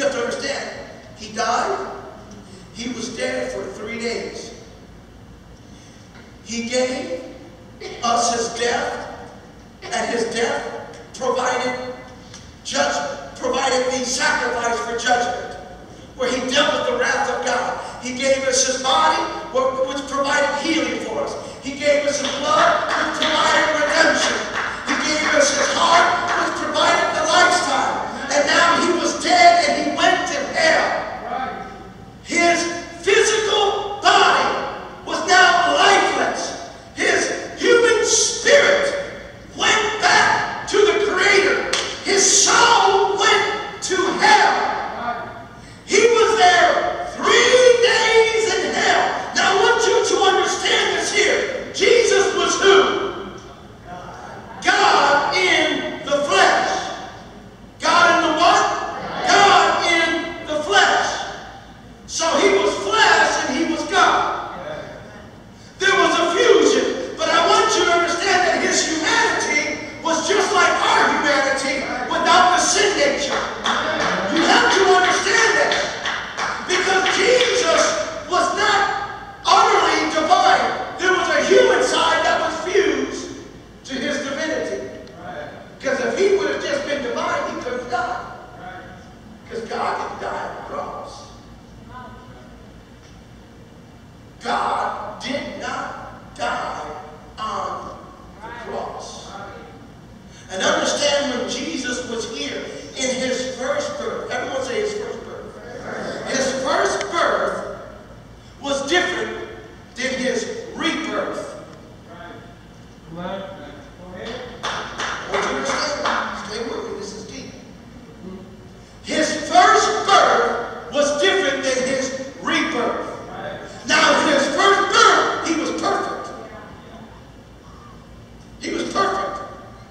You have to understand, he died. He was dead for three days. He gave us his death, and his death provided judgment, provided the sacrifice for judgment, where he dealt with the wrath of God. He gave us his body, which provided healing for us. He gave us his blood, which provided cross. And understand when Jesus was here,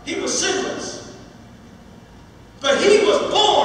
He was sinless. But he was born.